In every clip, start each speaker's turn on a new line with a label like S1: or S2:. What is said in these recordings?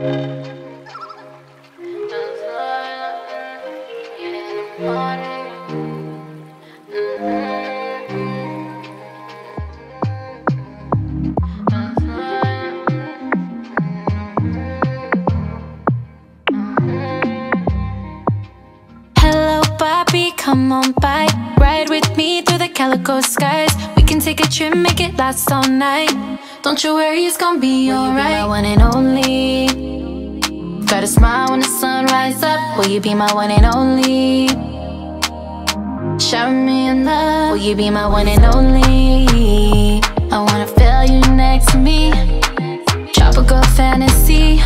S1: Hello, Papi, come on by. Ride with me through the calico skies. We can take a trip, make it last all night. Don't you worry, it's gonna be alright. My one and only. Got a smile when the sun rises up. Will you be my one and only? Shower me in love. Will you be my one and only? I wanna feel you next to me. Tropical fantasy.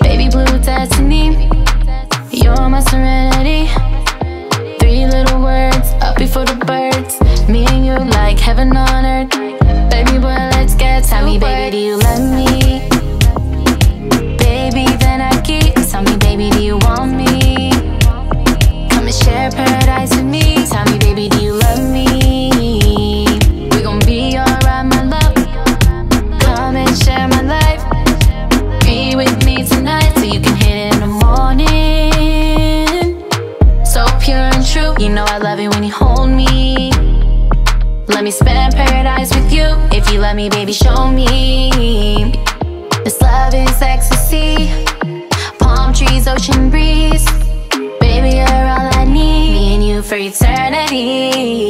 S1: Baby blue destiny. You're my serenity. Three little words up before the birds. Me and you like heaven hold me. Let me spend paradise with you. If you let me, baby, show me. This love is ecstasy. Palm trees, ocean breeze. Baby, you're all I need. Me and you for eternity.